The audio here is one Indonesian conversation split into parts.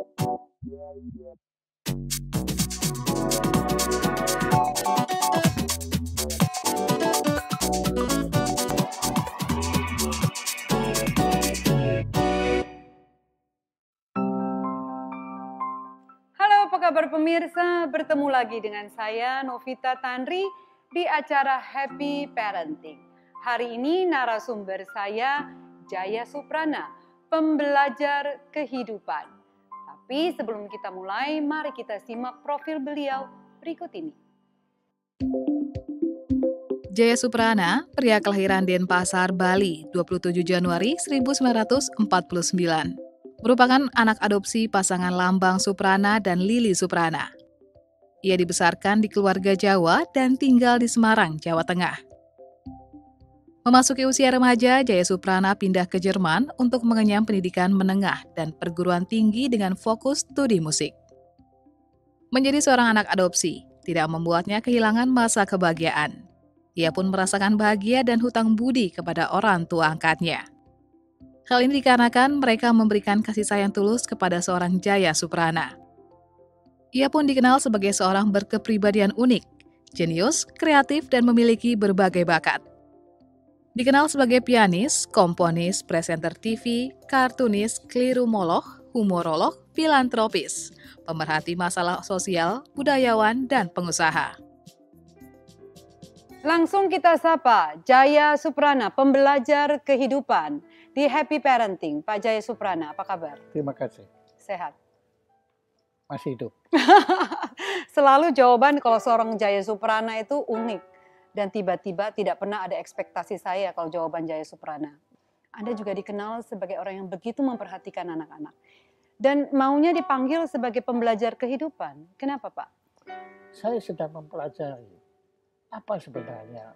Halo, apa kabar pemirsa? Bertemu lagi dengan saya Novita Tanri di acara Happy Parenting. Hari ini narasumber saya Jaya Suprana, pembelajar kehidupan. Tapi sebelum kita mulai, mari kita simak profil beliau berikut ini. Jaya Suprana, pria kelahiran Denpasar, Bali, 27 Januari 1949. Merupakan anak adopsi pasangan Lambang Suprana dan Lili Suprana. Ia dibesarkan di keluarga Jawa dan tinggal di Semarang, Jawa Tengah. Memasuki usia remaja, Jaya Suprana pindah ke Jerman untuk mengenyam pendidikan menengah dan perguruan tinggi dengan fokus studi musik. Menjadi seorang anak adopsi tidak membuatnya kehilangan masa kebahagiaan. Ia pun merasakan bahagia dan hutang budi kepada orang tua angkatnya. Hal ini dikarenakan mereka memberikan kasih sayang tulus kepada seorang Jaya Suprana. Ia pun dikenal sebagai seorang berkepribadian unik, jenius, kreatif, dan memiliki berbagai bakat. Dikenal sebagai pianis, komponis, presenter TV, kartunis, klirumolog, humorolog, filantropis, pemerhati masalah sosial, budayawan, dan pengusaha. Langsung kita sapa Jaya Suprana, pembelajar kehidupan di Happy Parenting. Pak Jaya Suprana, apa kabar? Terima kasih. Sehat. Masih hidup. Selalu jawaban kalau seorang Jaya Suprana itu unik dan tiba-tiba tidak pernah ada ekspektasi saya kalau jawaban Jaya Suprana. Anda juga dikenal sebagai orang yang begitu memperhatikan anak-anak. Dan maunya dipanggil sebagai pembelajar kehidupan. Kenapa Pak? Saya sedang mempelajari apa sebenarnya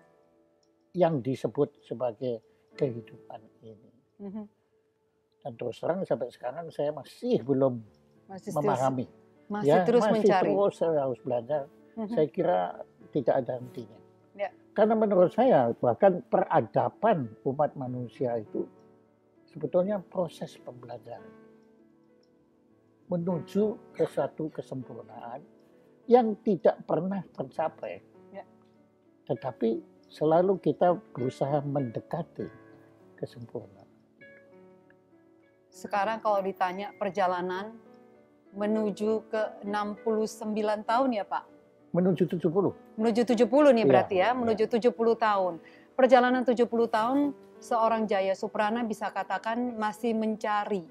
yang disebut sebagai kehidupan ini. Mhm. Dan terus terang sampai sekarang saya masih belum Masih terus, memahami. masih ya, terus masih mencari. terus saya harus belajar. Mhm. Saya kira tidak ada hentinya. Karena menurut saya bahkan peradaban umat manusia itu sebetulnya proses pembelajaran menuju ke suatu kesempurnaan yang tidak pernah tercapai. Ya. Tetapi selalu kita berusaha mendekati kesempurnaan. Sekarang kalau ditanya perjalanan menuju ke 69 tahun ya Pak? Menuju 70. Menuju 70 nih Iya, berarti ya, iya. menuju 70 tahun. Perjalanan 70 tahun seorang Jaya Suprana bisa katakan masih mencari,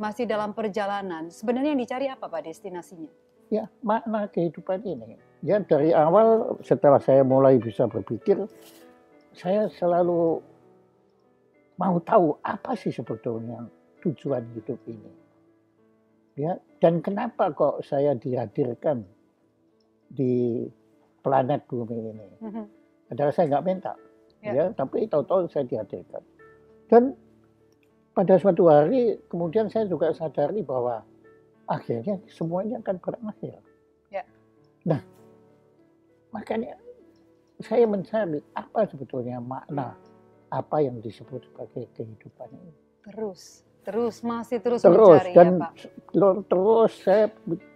masih dalam perjalanan. Sebenarnya yang dicari apa Pak destinasinya? Ya, makna kehidupan ini. Ya, dari awal setelah saya mulai bisa berpikir, saya selalu mau tahu apa sih sebetulnya tujuan hidup ini. Ya, dan kenapa kok saya dihadirkan di planet bumi ini? Mhm. Padahal saya nggak minta, Ya. ya, tapi tahu-tahu saya dihadirkan. Dan pada suatu hari kemudian saya juga sadari bahwa akhirnya semuanya akan berakhir. Ya. Nah, makanya saya mencari apa sebetulnya makna apa yang disebut sebagai kehidupan ini. Terus, terus masih terus, Terus mencari dan ya Pak. terus saya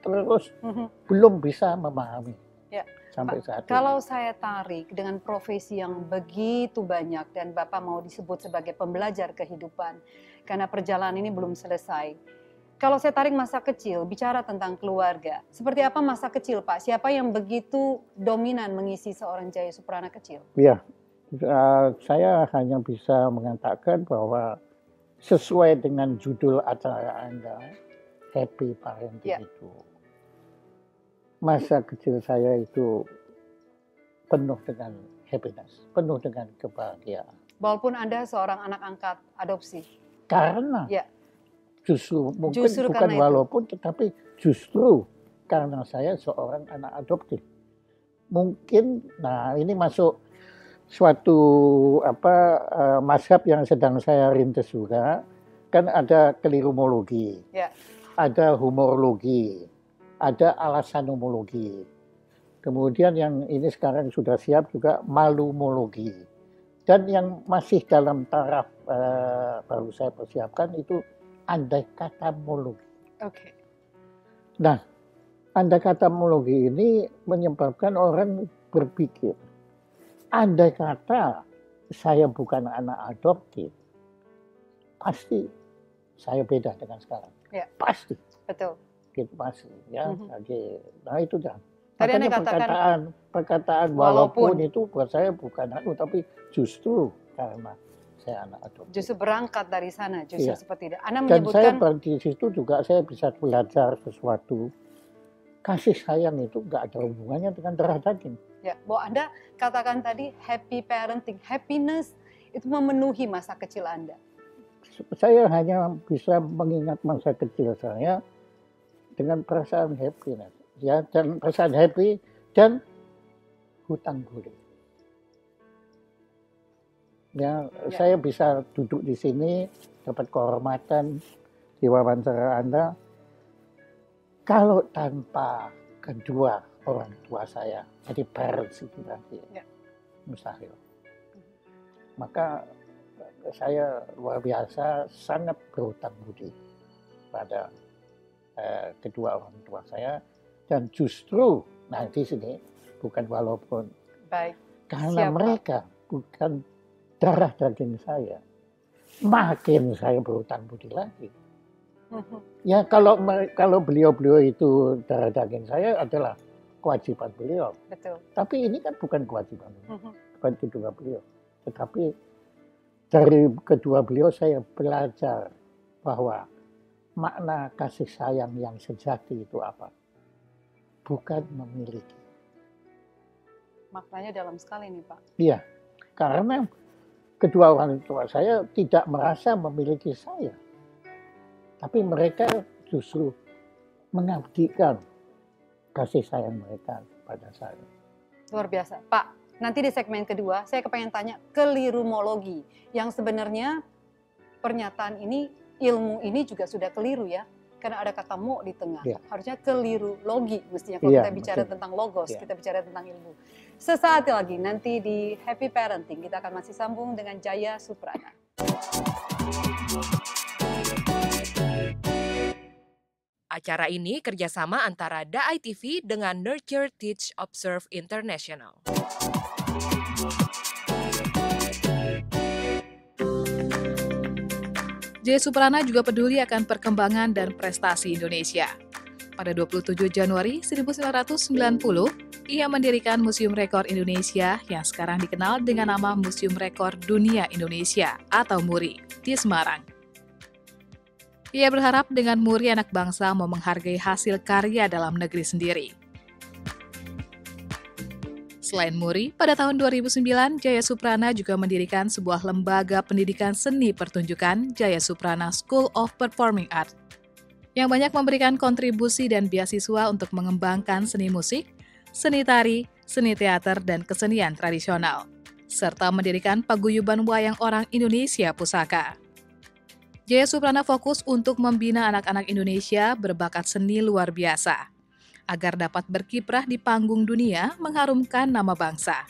terus Mhm. belum bisa memahami Ya. sampai saat ini. Kalau saya tarik dengan profesi yang begitu banyak dan Bapak mau disebut sebagai pembelajar kehidupan karena perjalanan ini belum selesai. Kalau saya tarik masa kecil, bicara tentang keluarga, seperti apa masa kecil Pak? Siapa yang begitu dominan mengisi seorang Jaya Suprana kecil? Ya, eh, saya hanya bisa mengatakan bahwa sesuai dengan judul acara Anda, Happy Parenting Ya. itu. Masa kecil saya itu penuh dengan happiness, penuh dengan kebahagiaan. Walaupun Anda seorang anak angkat adopsi. Karena Ya. justru mungkin Justru bukan karena itu. walaupun tetapi justru karena saya seorang anak adoptif. Mungkin nah ini masuk suatu apa eh, mazhab yang sedang saya rintis juga kan ada kelirumologi. Ya. Ada humorologi, ada alasanomologi. Kemudian yang ini sekarang sudah siap juga malumologi. Dan yang masih dalam taraf eh, baru saya persiapkan itu andai kata mologi. Oke. Nah, anda katamologi ini menyebabkan orang berpikir, andai kata saya bukan anak adoptif, pasti saya beda dengan sekarang. Ya. Pasti, Betul. gitu pasti. Ya, Mhm. Oke. Nah itu dah. Tadi Anda Makanya katakan perkataan, perkataan Walaupun. walaupun, itu buat saya bukan anu, tapi justru karena saya anak adoptif. justru berangkat dari sana, justru Iya. seperti itu. Anda Dan saya menyebutkan ber- di situ juga saya bisa belajar sesuatu. Kasih sayang itu nggak ada hubungannya dengan darah daging. Ya, bahwa Anda katakan tadi happy parenting, happiness itu memenuhi masa kecil Anda. Saya hanya bisa mengingat masa kecil saya dengan perasaan happiness, ya dan perasaan happy dan hutang budi. Ya, Ya. saya bisa duduk di sini dapat kehormatan di wawancara Anda. Kalau tanpa kedua orang tua saya, jadi parents itu tadi, Ya. mustahil. Maka eh, saya luar biasa sangat berhutang budi pada eh, kedua orang tua saya dan justru di sini bukan walaupun Baik. karena Siapa? mereka bukan darah daging saya makin saya berhutang budi lagi Mhm. ya kalau kalau beliau-beliau itu darah daging saya adalah kewajiban beliau Betul. tapi ini kan bukan kewajiban Mhm. bukan kedua beliau tetapi dari kedua beliau saya belajar bahwa makna kasih sayang yang sejati itu apa bukan memiliki Maknanya dalam sekali nih Pak. Iya, karena kedua orang tua saya tidak merasa memiliki saya. Tapi mereka justru mengabdikan kasih sayang mereka pada saya. Luar biasa. Pak, nanti di segmen kedua saya kepengen tanya kelirumologi. Yang sebenarnya pernyataan ini, ilmu ini juga sudah keliru ya. Karena ada kata mo di tengah. Iya. Harusnya keliru logi mestinya kalau Iya, kita bicara betul. tentang logos, Iya. kita bicara tentang ilmu. Sesaat lagi nanti di Happy Parenting kita akan masih sambung dengan Jaya Suprana. Acara ini kerjasama antara DAI TV dengan Nurture Teach Observe International. Jaya Suprana juga peduli akan perkembangan dan prestasi Indonesia. Pada 27 Januari 1990, ia mendirikan Museum Rekor Indonesia yang sekarang dikenal dengan nama Museum Rekor Dunia Indonesia atau MURI di Semarang. Ia berharap dengan MURI anak bangsa mau menghargai hasil karya dalam negeri sendiri. Selain Muri, pada tahun 2009, Jaya Suprana juga mendirikan sebuah lembaga pendidikan seni pertunjukan Jaya Suprana School of Performing Art yang banyak memberikan kontribusi dan beasiswa untuk mengembangkan seni musik, seni tari, seni teater, dan kesenian tradisional, serta mendirikan paguyuban wayang orang Indonesia Pusaka. Jaya Suprana fokus untuk membina anak-anak Indonesia berbakat seni luar biasa, agar dapat berkiprah di panggung dunia mengharumkan nama bangsa.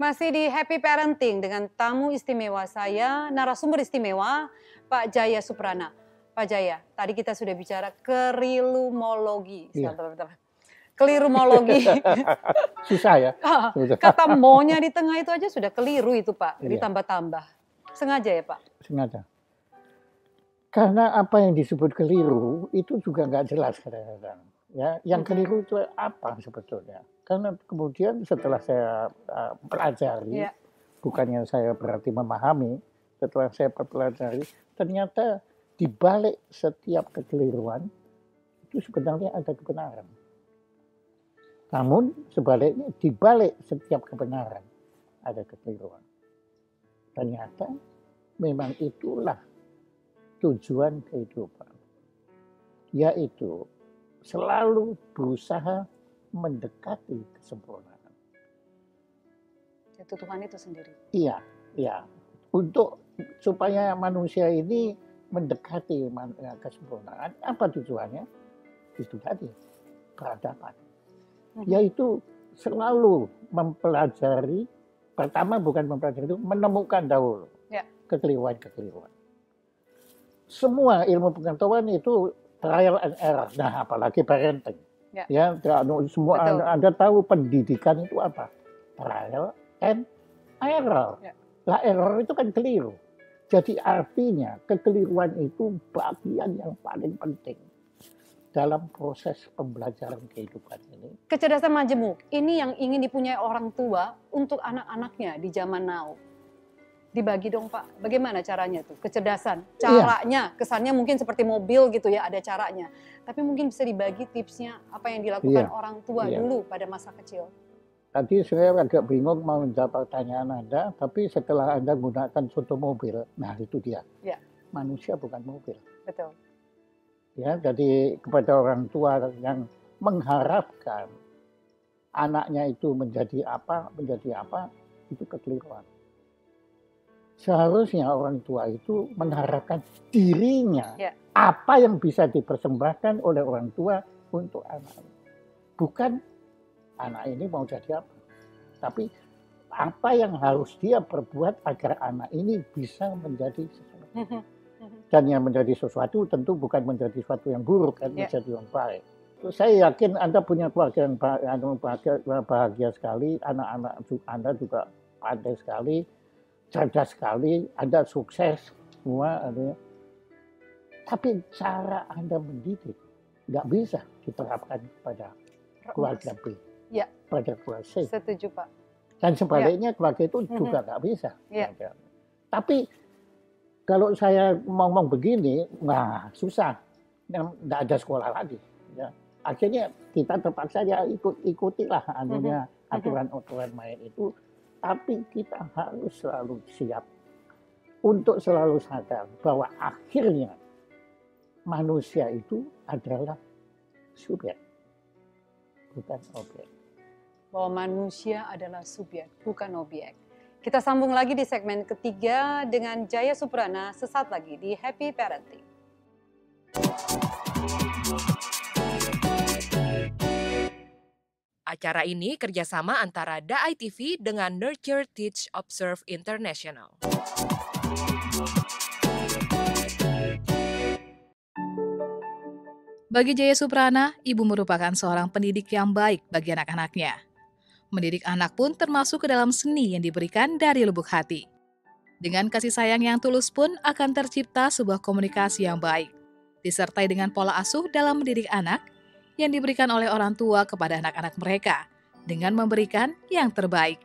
Masih di Happy Parenting dengan tamu istimewa saya, narasumber istimewa, Pak Jaya Suprana. Pak Jaya, tadi kita sudah bicara kerilumologi. Iya. Kelirumologi. Susah ya. Kata monya di tengah itu aja sudah keliru itu Pak, Iya. ditambah-tambah. Sengaja ya Pak? Sengaja. Karena apa yang disebut keliru itu juga nggak jelas kadang-kadang. Ya, yang Mhm. keliru itu apa sebetulnya? Karena kemudian setelah saya uh, pelajari, Iya. bukannya saya berarti memahami, setelah saya pelajari, ternyata di balik setiap kekeliruan itu sebenarnya ada kebenaran. Namun sebaliknya di balik setiap kebenaran ada kekeliruan. Ternyata memang itulah tujuan kehidupan. Yaitu selalu berusaha mendekati kesempurnaan. Itu Tuhan itu sendiri. Iya, iya. Untuk supaya manusia ini mendekati eh, kesempurnaan, apa tujuannya? Itu tadi, peradaban. Mhm. Yaitu selalu mempelajari, pertama bukan mempelajari itu, menemukan dahulu Ya. kekeliruan-kekeliruan. Semua ilmu pengetahuan itu trial and error. Nah, apalagi parenting. Ya. Ya, semua Betul. anda, anda tahu pendidikan itu apa? Trial and error. Ya. Lah error itu kan keliru. Jadi artinya kekeliruan itu bagian yang paling penting dalam proses pembelajaran kehidupan ini. Kecerdasan majemuk ini yang ingin dipunyai orang tua untuk anak-anaknya di zaman now. Dibagi dong Pak, bagaimana caranya tuh? Kecerdasan, Iya. caranya, kesannya mungkin seperti mobil gitu ya, ada caranya. Tapi mungkin bisa dibagi tipsnya apa yang dilakukan Iya. orang tua Iya. dulu pada masa kecil. Tadi saya agak bingung mau menjawab pertanyaan Anda, tapi setelah Anda gunakan contoh mobil, nah itu dia. Ya. Manusia bukan mobil. Betul. Ya, jadi kepada orang tua yang mengharapkan anaknya itu menjadi apa, menjadi apa, itu kekeliruan. Seharusnya orang tua itu mengharapkan dirinya Ya. apa yang bisa dipersembahkan oleh orang tua untuk anaknya. Bukan anak ini mau jadi apa, tapi apa yang harus dia perbuat agar anak ini bisa menjadi sesuatu. Dan yang menjadi sesuatu tentu bukan menjadi sesuatu yang buruk, kan Ya. menjadi yang baik. Saya yakin Anda punya keluarga yang anu, bahagia, bahagia sekali, anak-anak Anda juga pandai sekali, cerdas sekali, Anda sukses semua. anu. Tapi cara Anda mendidik nggak bisa diterapkan pada keluarga B, Ya. pada keluarga C. Setuju Pak. Dan sebaliknya keluarga itu juga nggak bisa. Ya. Tapi kalau saya ngomong begini, nah susah. Nggak ada sekolah lagi. Ya. Akhirnya kita terpaksa ya ikut ikutilah anunya aturan-aturan main itu. Tapi kita harus selalu siap untuk selalu sadar bahwa akhirnya manusia itu adalah subjek, bukan objek. bahwa manusia adalah subjek, bukan objek. Kita sambung lagi di segmen ketiga dengan Jaya Suprana sesaat lagi di Happy Parenting. Acara ini kerjasama antara DAI TV dengan Nurture Teach Observe International. Bagi Jaya Suprana, ibu merupakan seorang pendidik yang baik bagi anak-anaknya. Mendidik anak pun termasuk ke dalam seni yang diberikan dari lubuk hati. Dengan kasih sayang yang tulus pun akan tercipta sebuah komunikasi yang baik, disertai dengan pola asuh dalam mendidik anak yang diberikan oleh orang tua kepada anak-anak mereka dengan memberikan yang terbaik.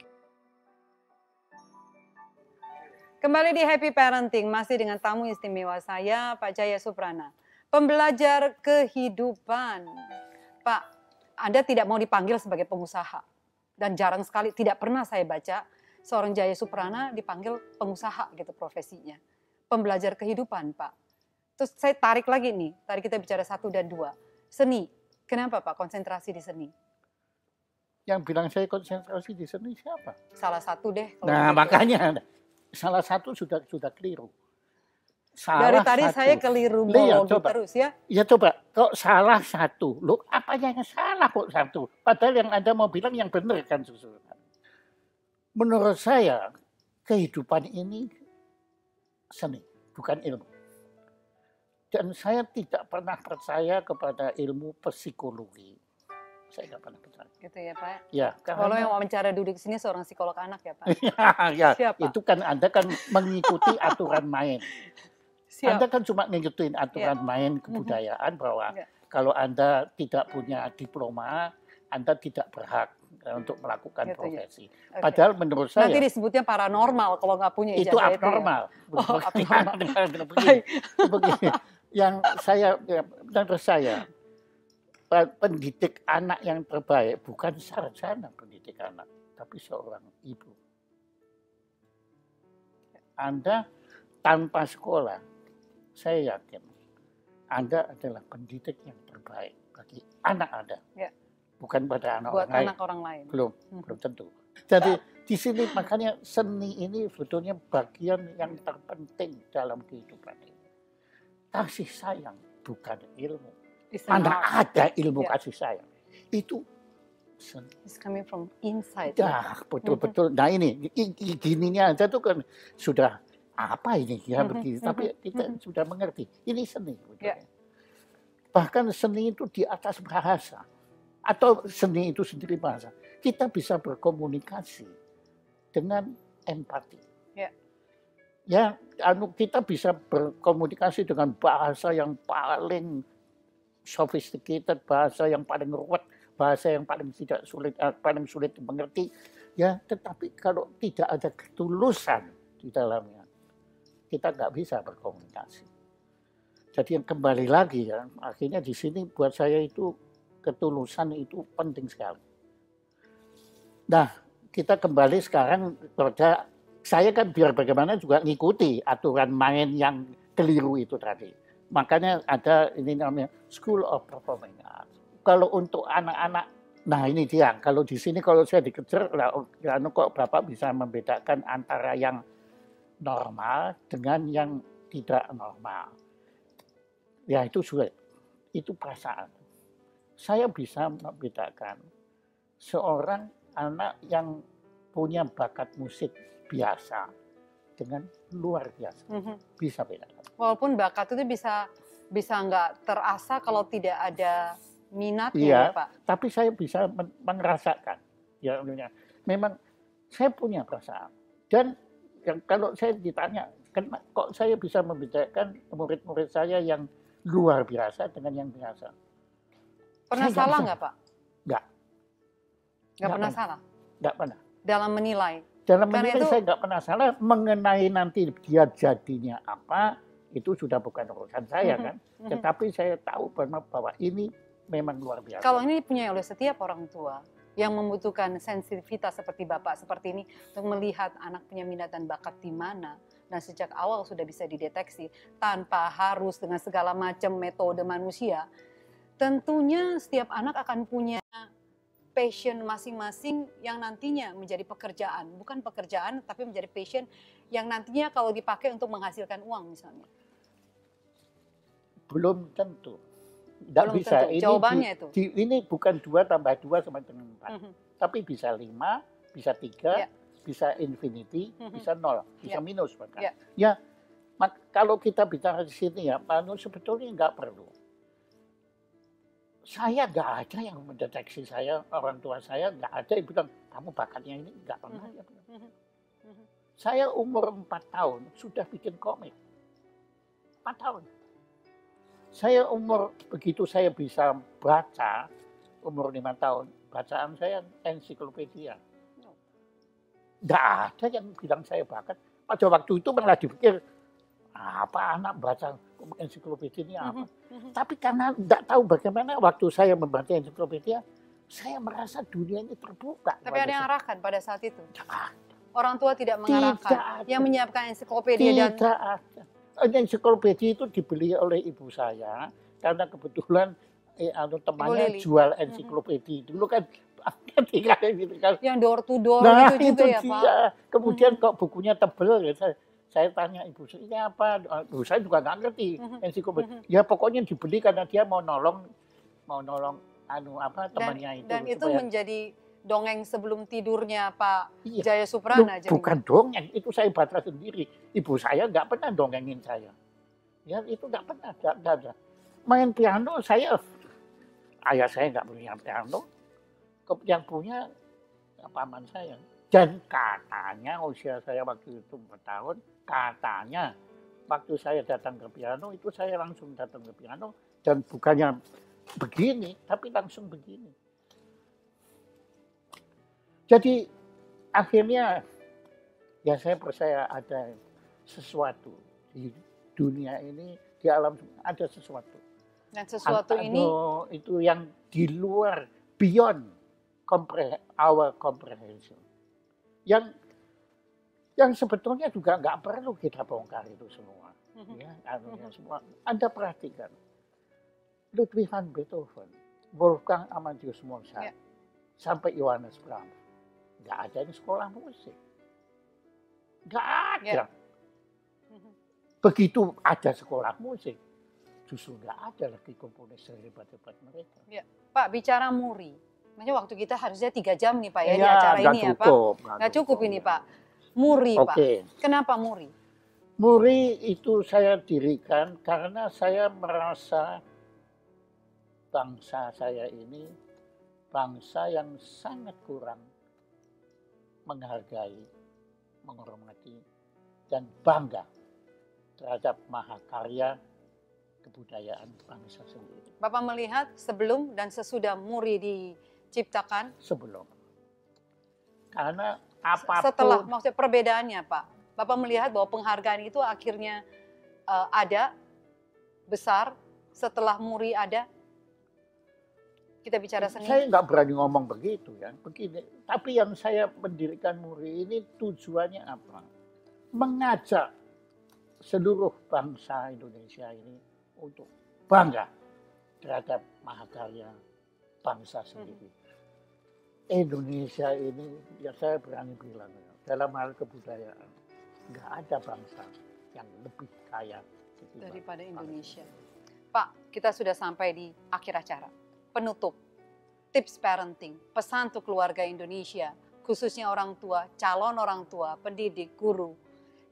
Kembali di Happy Parenting, masih dengan tamu istimewa saya, Pak Jaya Suprana. Pembelajar kehidupan. Pak, Anda tidak mau dipanggil sebagai pengusaha. Dan jarang sekali, tidak pernah saya baca seorang Jaya Suprana dipanggil pengusaha gitu profesinya. Pembelajar kehidupan, Pak. Terus saya tarik lagi nih, tadi kita bicara satu dan dua. Seni, kenapa Pak konsentrasi di seni? Yang bilang saya konsentrasi di seni siapa? Salah satu deh. kalau Nah begitu. makanya salah satu sudah sudah keliru. Dari Salah tadi satu. saya keliru Iya, ngomong coba. terus ya. Ya coba, kok salah satu? Loh, apa yang salah kok satu? Padahal yang Anda mau bilang yang benar kan sesungguhnya. Menurut saya, kehidupan ini seni, bukan ilmu. Dan saya tidak pernah percaya kepada ilmu psikologi. Saya tidak pernah percaya. Gitu ya Pak. Ya, Kalau yang karena wawancara duduk di sini seorang psikolog anak ya Pak. ya, Siapa? itu kan Anda kan mengikuti aturan main. Siap. Anda kan cuma ngikutin aturan main kebudayaan bahwa Iya. kalau Anda tidak punya diploma, Anda tidak berhak eh, untuk melakukan Gitu ya. profesi. Oke. Padahal menurut saya Nanti disebutnya paranormal kalau nggak punya itu ijazah itu. ya. abnormal. Oh, abnormal. Begini, begini. Yang saya ya, menurut saya pe- pendidik anak yang terbaik bukan sarjana pendidik anak, tapi seorang ibu. Anda tanpa sekolah, saya yakin Anda adalah pendidik yang terbaik bagi anak Anda. Ya. Bukan pada anak buat orang lain. anak orang lain. Belum, Mhm. belum tentu. Jadi di sini makanya seni ini sebetulnya bagian yang terpenting dalam kehidupan ini. Kasih sayang bukan ilmu. Mana not. ada ilmu Ya. kasih sayang. Itu seni. It's coming from inside. Dah, betul-betul. Nah ini, gininya aja tuh kan sudah apa ini ya begini. Tapi kita mhm. sudah mengerti. Ini seni. Ya. Bahkan seni itu di atas bahasa. Atau seni itu sendiri bahasa. Kita bisa berkomunikasi dengan empati. Ya. Ya, anu kita bisa berkomunikasi dengan bahasa yang paling sophisticated, bahasa yang paling ruwet, bahasa yang paling tidak sulit, eh, paling sulit dimengerti. Ya, tetapi kalau tidak ada ketulusan di dalamnya, kita nggak bisa berkomunikasi. Jadi yang kembali lagi ya, akhirnya di sini buat saya itu ketulusan itu penting sekali. Nah, kita kembali sekarang pada saya kan biar bagaimana juga ngikuti aturan main yang keliru itu tadi. Makanya ada ini namanya School of Performing Arts. Kalau untuk anak-anak, nah ini dia. Kalau di sini kalau saya dikejar, lah, anu kok bapak bisa membedakan antara yang normal dengan yang tidak normal. Ya itu sulit. Itu perasaan. Saya bisa membedakan seorang anak yang punya bakat musik biasa dengan luar biasa. Mhm. Bisa bedakan. Walaupun bakat itu bisa bisa nggak terasa kalau tidak ada minatnya Iya. ya Pak. Tapi saya bisa men- merasakan. Ya, memang saya punya perasaan. Dan yang kalau saya ditanya, "Kena- kok saya bisa membedakan murid-murid saya yang luar biasa dengan yang biasa? Pernah Saya salah nggak Pak? Nggak. Nggak pernah salah Nggak pernah. dalam menilai. Dalam Karena menilai itu- saya nggak pernah salah mengenai nanti dia jadinya apa itu sudah bukan urusan saya Mhm, kan. mhm. Tetapi saya tahu bahwa ini memang luar biasa. Kalau ini punya oleh setiap orang tua yang membutuhkan sensitivitas seperti Bapak seperti ini untuk melihat anak punya minat dan bakat di mana dan sejak awal sudah bisa dideteksi tanpa harus dengan segala macam metode manusia. Tentunya setiap anak akan punya passion masing-masing yang nantinya menjadi pekerjaan, bukan pekerjaan tapi menjadi passion yang nantinya kalau dipakai untuk menghasilkan uang misalnya. belum tentu. Tidak bisa. tentu. Ini Jawabannya di- itu. di- ini bukan dua tambah dua sama dengan empat. Mhm. Tapi bisa lima, bisa tiga, Ya. bisa infinity, Mhm. bisa nol, bisa Ya. minus bahkan. Ya. Ya, mak- kalau kita bicara di sini ya, Manu sebetulnya nggak perlu. Saya nggak ada yang mendeteksi saya, orang tua saya nggak ada yang bilang kamu bakatnya ini nggak pernah. Mhm. dia bilang. Mhm. Mhm. Saya umur 4 tahun sudah bikin komik. 4 tahun. Saya umur begitu saya bisa baca umur lima tahun bacaan saya ensiklopedia. Nggak ada yang bilang saya bakat. Pada waktu itu malah dipikir apa anak baca ensiklopedia ini apa. Mhm. Tapi karena nggak tahu bagaimana waktu saya membaca ensiklopedia, saya merasa dunia ini terbuka. Tapi ada yang arahkan pada saat itu. Tidak Orang tua tidak mengarahkan. Tidak ada. Yang menyiapkan ensiklopedia dan Tidak ada. Ensiklopedia itu dibeli oleh ibu saya karena kebetulan eh, anu temannya jual ensiklopedia. Dulu kan gitu kan. yang door to door Nah gitu itu juga ya Pak. dia. Kemudian kok bukunya tebel ya saya, saya tanya ibu saya ini apa? Ibu saya juga nggak ngerti ensiklopedia. Ya pokoknya dibeli karena dia mau nolong mau nolong anu apa Dan, temannya itu. dan itu supaya- menjadi dongeng sebelum tidurnya Pak Iya. Jaya Suprana. jadinya. bukan dongeng, itu saya baca sendiri. Ibu saya nggak pernah dongengin saya. Ya itu nggak pernah, nggak nggak ada. Main piano saya, ayah saya nggak punya piano, yang punya ya, paman saya. Dan katanya usia saya waktu itu 4 tahun, katanya waktu saya datang ke piano itu saya langsung datang ke piano dan bukannya begini, tapi langsung begini. Jadi akhirnya ya saya percaya ada sesuatu di dunia ini di alam ada sesuatu. Dan sesuatu ini itu yang di luar beyond compre- our comprehension. Yang yang sebetulnya juga nggak perlu kita bongkar itu semua. Mhm. Ya, anunya Mhm. semua. Anda perhatikan Ludwig van Beethoven, Wolfgang Amadeus Mozart, Ya. sampai Johannes Brahms, nggak ada yang sekolah musik, nggak ada. Ya. Mhm. Begitu ada sekolah musik, justru nggak ada lagi komponis sehebat-hebat mereka. Pak bicara muri. Makanya waktu kita harusnya tiga jam nih Pak ya, di Ya, acara nggak ini ya Pak. cukup, Nggak cukup ini Pak. Muri Oke, Pak. Kenapa muri? Muri itu saya dirikan karena saya merasa bangsa saya ini bangsa yang sangat kurang menghargai, menghormati, dan bangga terhadap mahakarya kebudayaan bangsa sendiri. Bapak melihat sebelum dan sesudah Muri diciptakan? Sebelum. Karena apa pun... Setelah, maksudnya perbedaannya Pak. Bapak melihat bahwa penghargaan itu akhirnya uh, ada, besar, setelah Muri ada? Kita bicara seni. Saya nggak berani ngomong begitu ya. Begini. Tapi yang saya mendirikan Muri ini tujuannya apa? Mengajak seluruh bangsa Indonesia ini untuk bangga terhadap mahakarya bangsa sendiri. Hmm. Indonesia ini, ya saya berani bilang, dalam hal kebudayaan, nggak ada bangsa yang lebih kaya daripada Indonesia. Pak, kita sudah sampai di akhir acara penutup, tips parenting, pesan untuk keluarga Indonesia, khususnya orang tua, calon orang tua, pendidik, guru,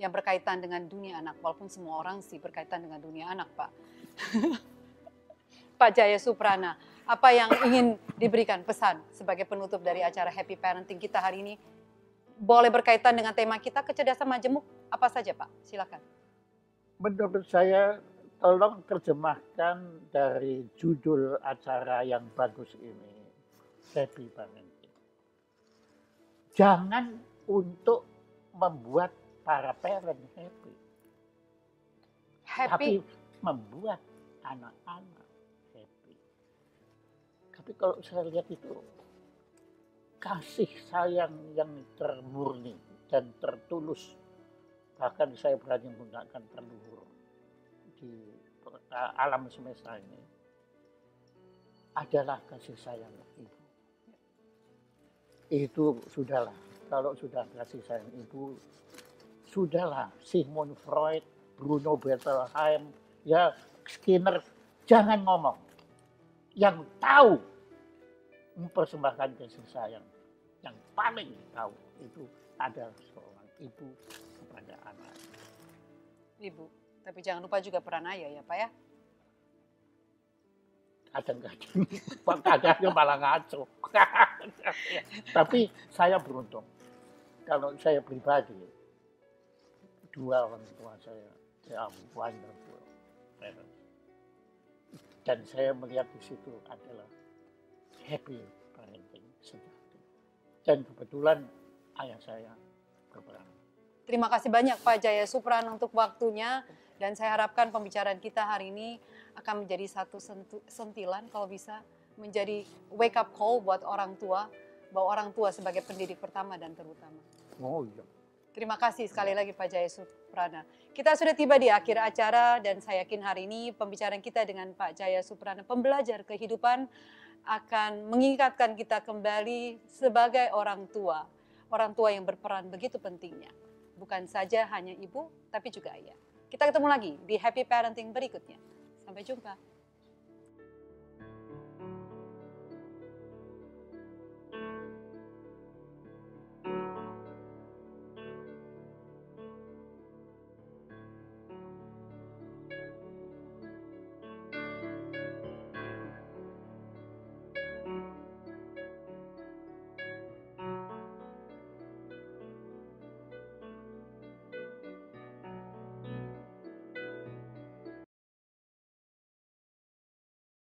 yang berkaitan dengan dunia anak. Walaupun semua orang sih berkaitan dengan dunia anak, Pak. Pak Jaya Suprana, apa yang ingin diberikan pesan sebagai penutup dari acara Happy Parenting kita hari ini? Boleh berkaitan dengan tema kita, kecerdasan majemuk, apa saja Pak? Silakan. Menurut saya tolong terjemahkan dari judul acara yang bagus ini, happy parenting. Jangan untuk membuat para parent happy. Happy. Tapi membuat anak-anak happy. Tapi kalau saya lihat itu kasih sayang yang termurni dan tertulus bahkan saya berani menggunakan terluhur di alam semesta ini adalah kasih sayang ibu. Itu sudahlah. Kalau sudah kasih sayang ibu, sudahlah. Sigmund Freud, Bruno Bettelheim, ya Skinner, jangan ngomong. Yang tahu mempersembahkan kasih sayang, yang paling tahu itu adalah seorang ibu kepada anak. Ibu. Tapi jangan lupa juga peran ayah ya Pak ya. Kadang-kadang, kadang malah ngaco. Tapi saya beruntung. Kalau saya pribadi, dua orang tua saya, ya wonderful. Dan saya melihat di situ adalah happy parenting sejati. Dan kebetulan ayah saya berperan. Terima kasih banyak Pak Jaya Supran untuk waktunya. Dan saya harapkan pembicaraan kita hari ini akan menjadi satu sentilan kalau bisa menjadi wake up call buat orang tua bahwa orang tua sebagai pendidik pertama dan terutama. Oh iya. Terima kasih sekali lagi Pak Jaya Suprana. Kita sudah tiba di akhir acara dan saya yakin hari ini pembicaraan kita dengan Pak Jaya Suprana, pembelajar kehidupan akan mengingatkan kita kembali sebagai orang tua. Orang tua yang berperan begitu pentingnya. Bukan saja hanya ibu, tapi juga ayah. Kita ketemu lagi di Happy Parenting berikutnya. Sampai jumpa.